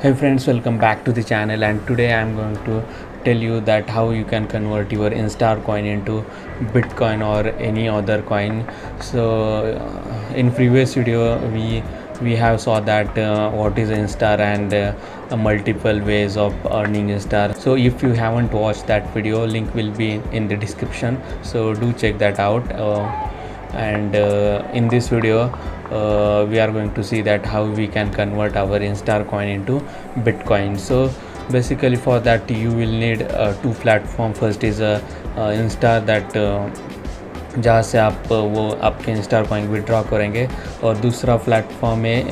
hey friends welcome back to the channel and today i'm going to tell you that how you can convert your instar coin into bitcoin or any other coin. So uh, in previous video we we have saw that uh, what is instar and uh, multiple ways of earning instar so if you haven't watched that video link will be in the description. So do check that out. Uh, and uh, in this video uh, we are going to see that how we can convert our instar coin into bitcoin. So basically for that you will need uh, two platform. First is a uh, instar that uh, जहाँ से आप, वो आपके instar coin withdraw करेंगे। और दूसरा platform है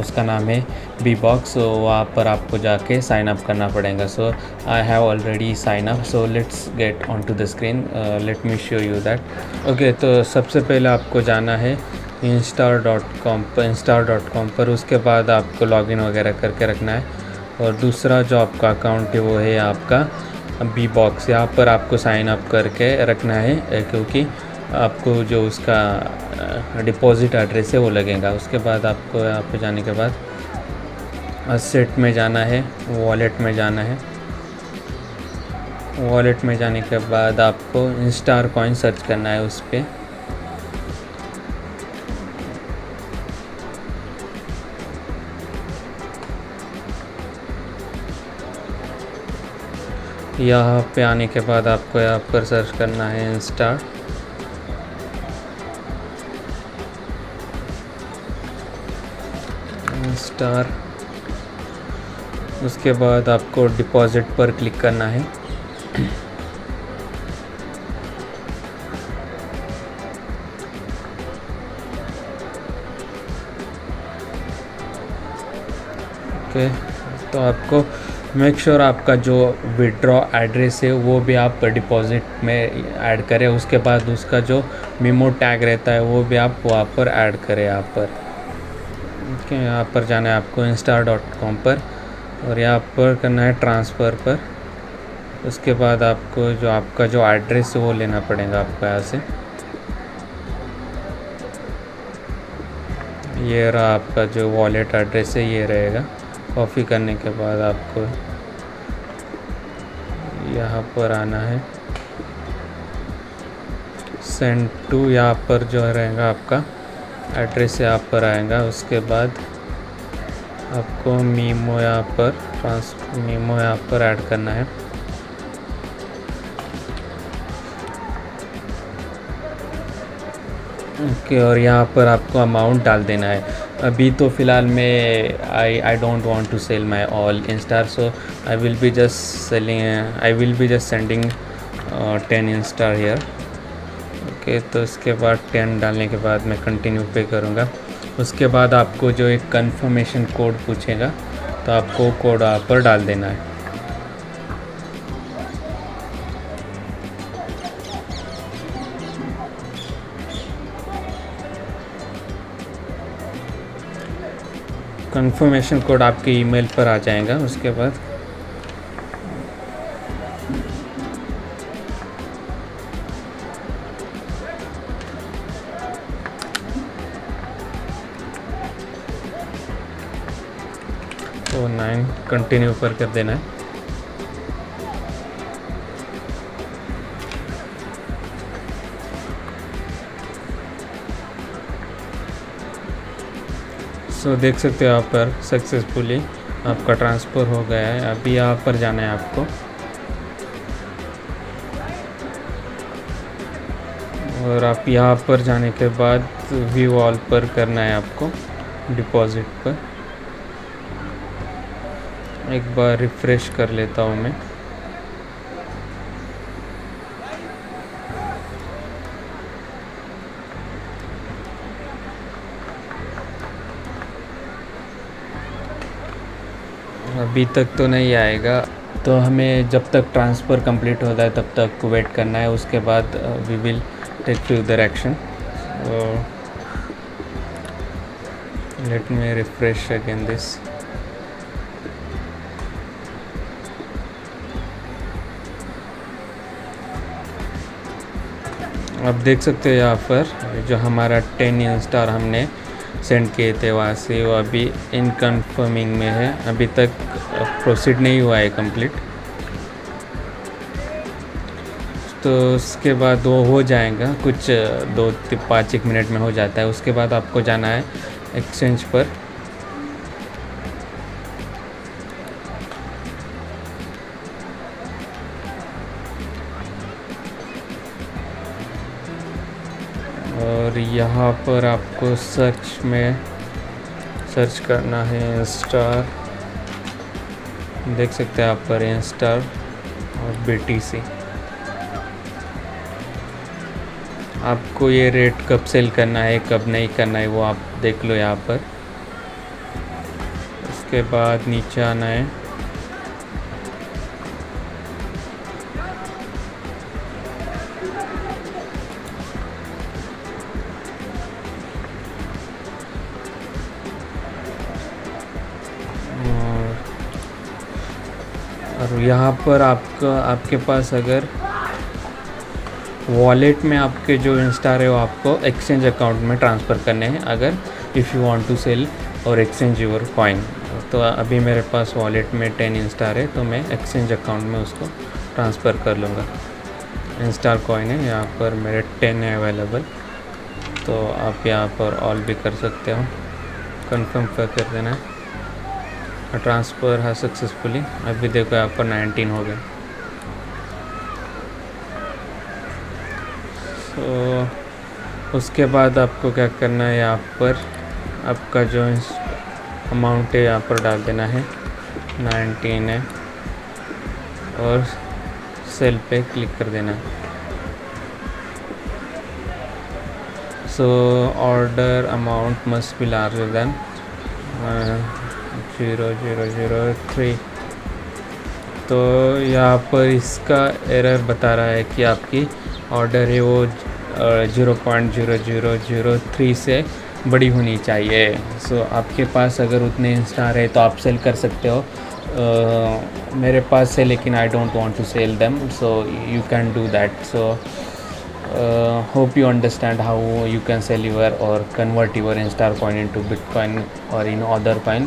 उसका नाम है बी बॉक्स वहाँ पर आपको जाके साइन अप करना पड़ेगा। So I have already sign up so let's get on to the screen let me show you that okay तो सबसे पहले आपको जाना है इंस्टार डॉट कॉम पर इंस्टार डॉट कॉम पर। उसके बाद आपको लॉगिन वगैरह करके रखना है। और दूसरा जो आपका अकाउंट है, वो है आपका बी बॉक्स यहाँ पर आपको साइन अप करके रखना है, क्योंकि आपको जो उसका डिपॉजिट एड्रेस है वो लगेगा। उसके बाद आपको यहाँ पे जाने के बाद सेट में जाना है वॉलेट में जाना है। वॉलेट में जाने के बाद आपको इंस्टार कॉइन सर्च करना है उस पर यहाँ पे आने के बाद आपको यहाँ पर सर्च करना है इंस्टा स्टार उसके बाद आपको डिपॉजिट पर क्लिक करना है। ओके तो आपको मेक श्योर sure आपका जो विड्रॉ एड्रेस है, वो भी आप डिपॉजिट में ऐड करें। उसके बाद उसका जो मेमो टैग रहता है, वो भी आप वहाँ पर ऐड करें, यहाँ पर। यहाँ पर जाना है आपको इंस्टा डॉट कॉम पर और यहाँ पर करना है ट्रांसफ़र पर। उसके बाद आपको जो आपका जो एड्रेस है वो लेना पड़ेगा आपको यहाँ से। ये रहा आपका जो वॉलेट एड्रेस है, ये रहेगा। कॉपी करने के बाद आपको यहाँ पर आना है। सेंड टू यहाँ पर जो रहेगा आपका। एड्रेस यहाँ पर आएगा, उसके बाद आपको मीमो यहाँ पर ट्रांस मीमो यहाँ पर ऐड करना है। ओके और यहाँ पर आपको अमाउंट डाल देना है। अभी तो फ़िलहाल मैं I I don't want to sell my all Instar so I will be just selling I will be just sending ten Instar here okay तो इसके बाद टेन डालने के बाद मैं कंटिन्यू पे करूँगा। उसके बाद आपको जो एक कंफर्मेशन कोड पूछेगा तो आपको कोड वहाँ पर डाल देना है। कंफर्मेशन कोड आपके ईमेल पर आ जाएगा, उसके बाद तो नाइन कंटिन्यू पर कर देना है। सो so, देख सकते हो यहाँ पर सक्सेसफुली आपका ट्रांसफ़र हो गया है। अभी यहाँ पर जाना है आपको। और आप यहाँ पर जाने के बाद व्यू ऑल पर करना है आपको डिपॉजिट पर। एक बार रिफ़्रेश कर लेता हूँ मैं। अभी तक तो नहीं आएगा। तो हमें जब तक ट्रांसफ़र कंप्लीट होता है, तब तक वेट करना है। उसके बाद we will take further action let me refresh again this आप देख सकते हो यहाँ पर, जो हमारा टेन स्टार हमने सेंड किए थे वहाँ से, वो अभी इन कन्फर्मिंग में है। अभी तक प्रोसीड नहीं हुआ है कंप्लीट तो उसके बाद वो हो जाएगा, कुछ दो पाँच, एक मिनट में हो जाता है। उसके बाद आपको जाना है एक्सचेंज पर। और यहाँ पर आपको सर्च में सर्च करना है इंस्टार देख सकते हैं आप पर इंस्टार और बी आपको ये रेट कब सेल करना है, कब नहीं करना है वो आप देख लो यहाँ पर। उसके बाद नीचे आना है। और यहाँ पर आपका, आपके पास अगर वॉलेट में आपके जो इंस्टार है वो आपको एक्सचेंज अकाउंट में ट्रांसफ़र करने हैं, अगर if you want to sell और एक्सचेंज यूर कॉइन तो अभी मेरे पास वॉलेट में टेन इंस्टार है तो मैं एक्सचेंज अकाउंट में उसको ट्रांसफ़र कर लूँगा। इंस्टार कॉइन है, यहाँ पर मेरे टेन है अवेलेबल तो आप यहाँ पर ऑल भी कर सकते हो। कंफर्म कर देना है। ट्रांसफ़र है सक्सेसफुली अभी देखो पर 19 हो गए तो उसके बाद आपको क्या करना है यहाँ पर? आपका जो अमाउंट है यहाँ पर डाल देना है। 19 है। और सेल पे क्लिक कर देना है। So order amount must be larger than zero zero zero three तो यहाँ पर इसका एरर बता रहा है कि आपकी ऑर्डर है वो zero point zero zero zero three से बड़ी होनी चाहिए। सो so, आपके पास अगर उतने स्टार है तो आप सेल कर सकते हो। uh, मेरे पास है लेकिन I don't want to sell them so you can do that so hope uh, hope you understand how you can sell your or convert your instar coin into bitcoin or in other coin.